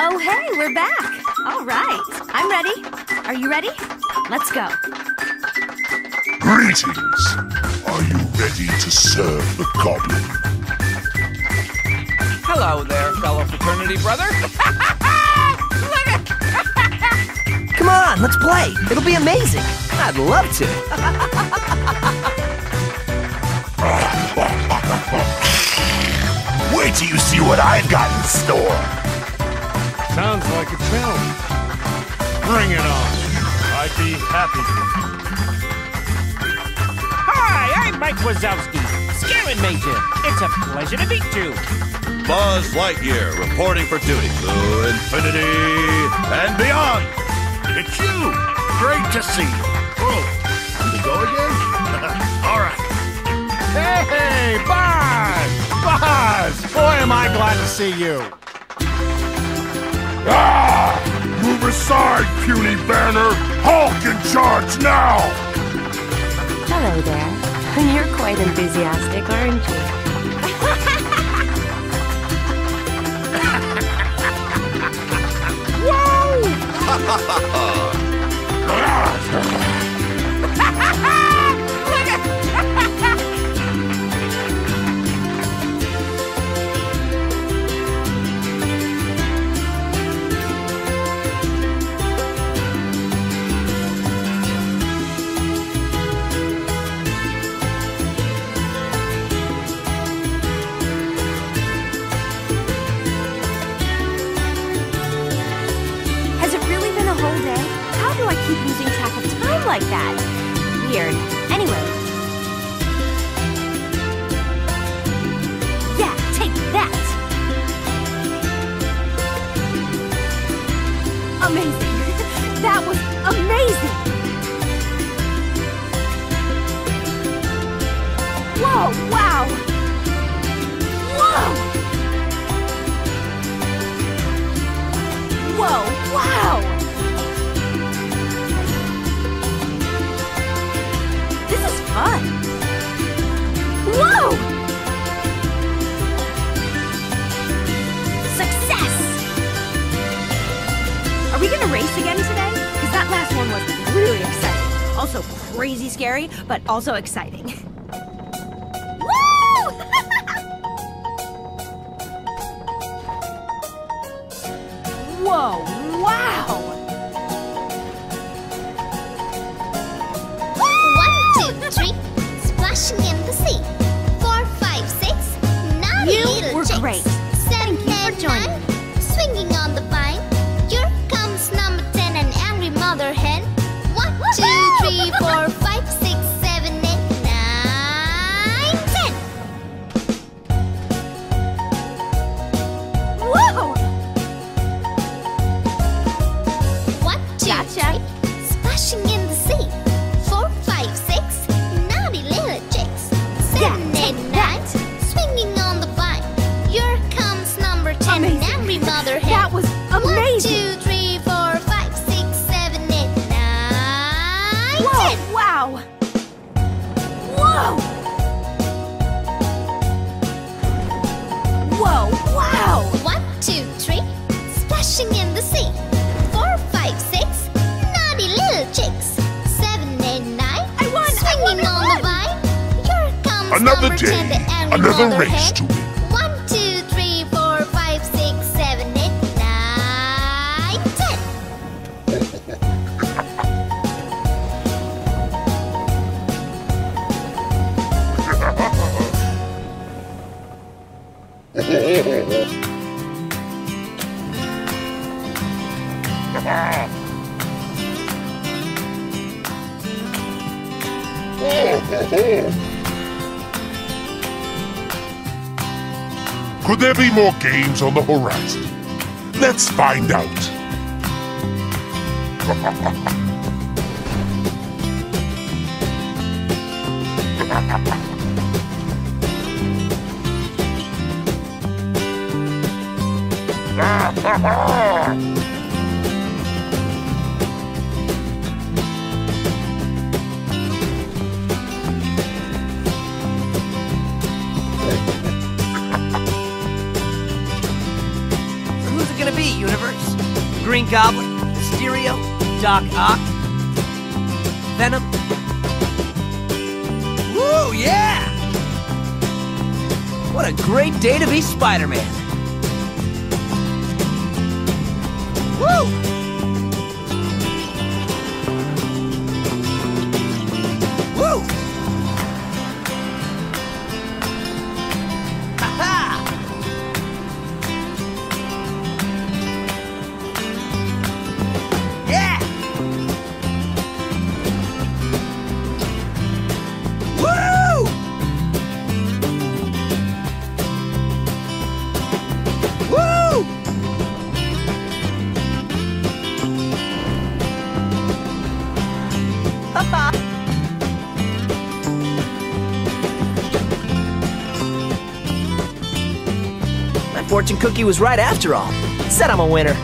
Oh, hey, we're back. All right. I'm ready. Are you ready? Let's go. Greetings! Are you ready to serve the goblin? Hello there, fellow fraternity brother. Look at Come on, let's play. It'll be amazing. I'd love to. Wait till you see what I've got in store! Sounds like a challenge. Bring it on. I'd be happy to. Hi, I'm Mike Wazowski, Scammon Major. It's a pleasure to meet you. Buzz Lightyear reporting for duty to infinity and beyond. It's you! Great to see you! Oh, to go again? All right. Hey, Buzz! Buzz! Boy, am I glad to see you. Ah! Move aside, puny Banner! Hulk in charge now! Hello there. You're quite enthusiastic, aren't you? Has race again today? Because that last one was really exciting. Also crazy scary, but also exciting. Woo! Whoa, wow! One, two, three, splashing in the sea. Four, five, six, naughty You little were chicks. great. Seven, Thank you for joining nine, swinging on the Another day, ten, the angry another race to win. Could there be more games on the horizon? Let's find out. Ha ha ha! Universe, Green Goblin, Mysterio, Doc Ock, Venom. Woo, yeah! What a great day to be Spider-Man. Woo! fortune cookie was right after all. Said I'm a winner.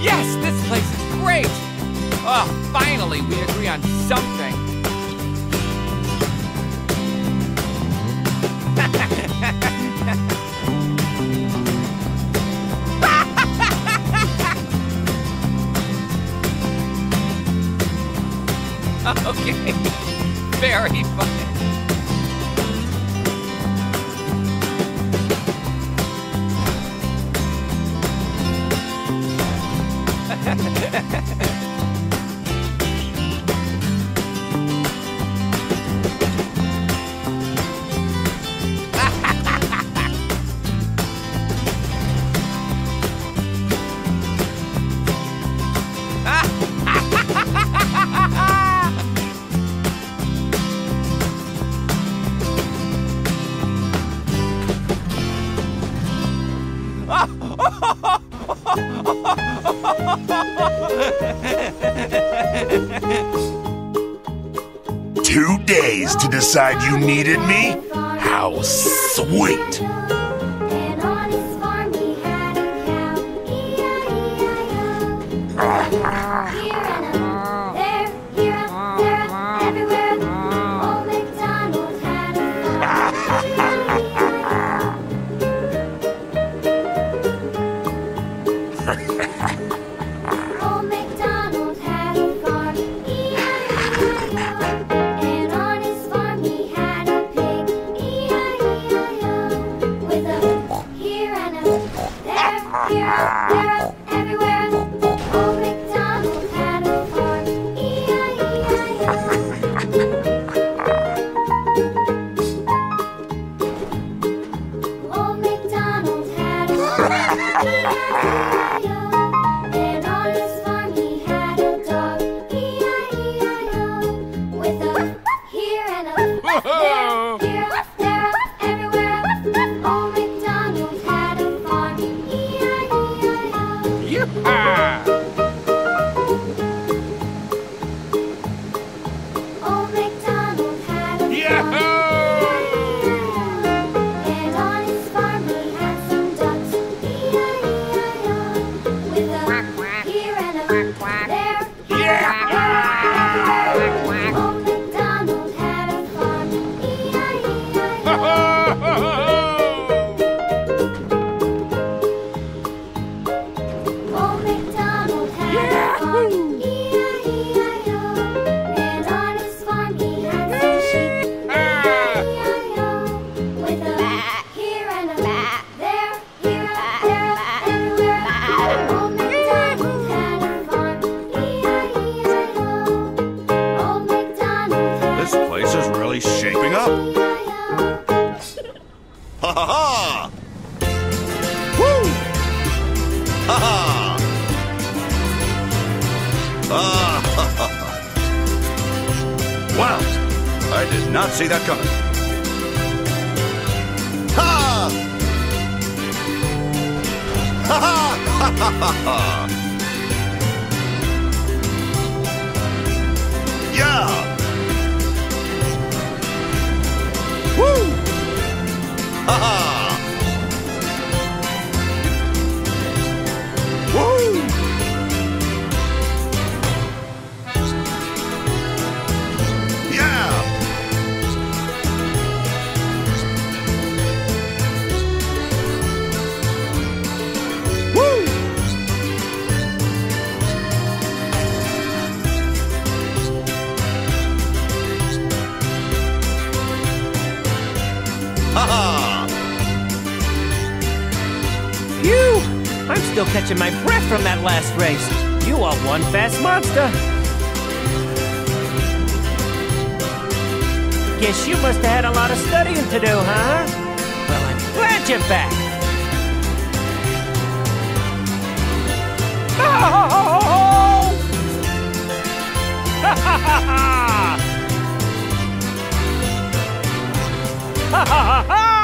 Yes, this place is great! Oh, finally we agree on something. okay very funny. Ha decide you needed me? How sweet! wow! I did not see that coming. Ha! Ha ha ha ha ha! Yeah! Woo! Ha ha! Woo! Catching my breath from that last race. You are one fast monster. Guess you must have had a lot of studying to do, huh? Well, I'm glad you're back. Oh! Ha ha ha ha! Ha ha ha ha!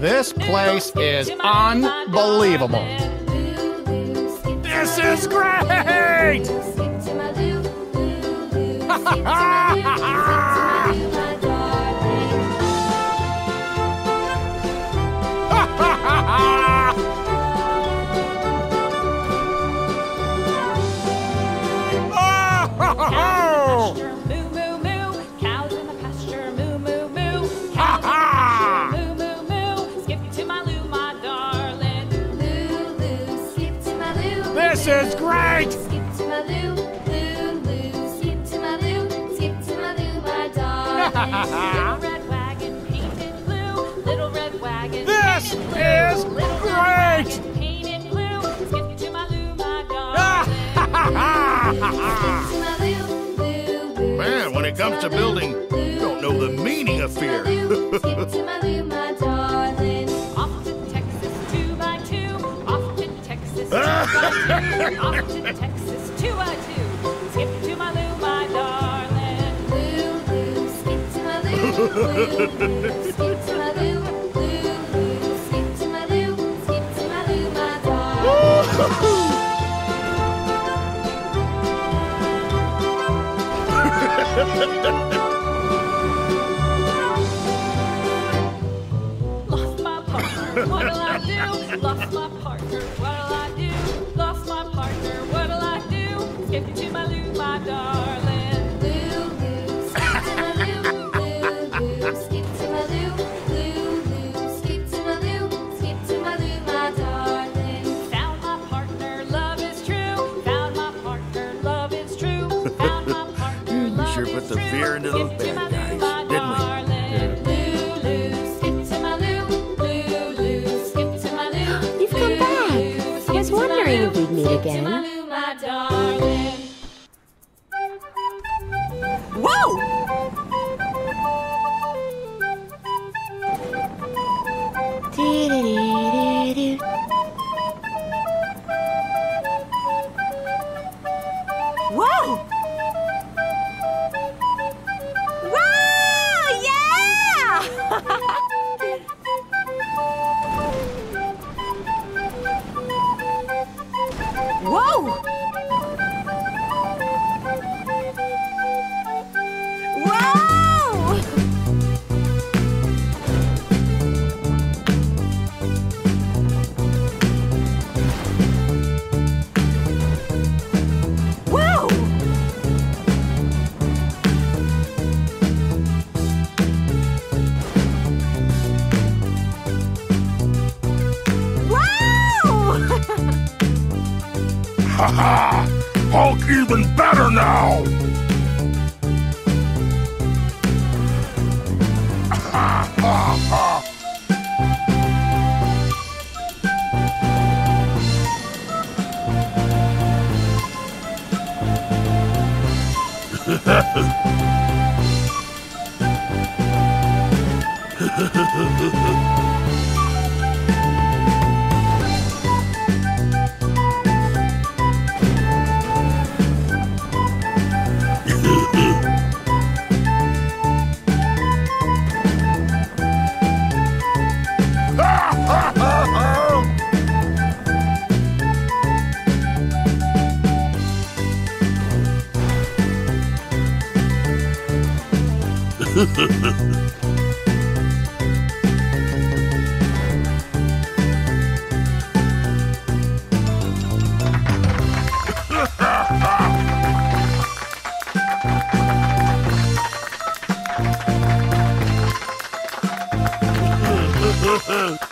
This place is unbelievable. This is great! Skip to my loo, loo, loo. Skip to my loo, skip to my loo, my darling. Little red wagon painted blue. Little red wagon This painted blue. is Little great! red wagon painted blue. Skip to my loo, my darling. Man, when it comes to building, you don't know the meaning of fear. Off to Texas, two by two. Skip to my loo, my darling. Loo, loo. Skip to my loo, loo, loo. Skip to my loo, loo, loo. Skip to my loo, skip to my loo, my darling. Lost my partner, what'll I do? Lost my partner, my loo, loo, loo. Skip to my loo. You've come back. loo, I was wondering if we'd meet again. Ha ha! Hulk even better now! Ha ha ha! Ha ha ha ha ha! Huh.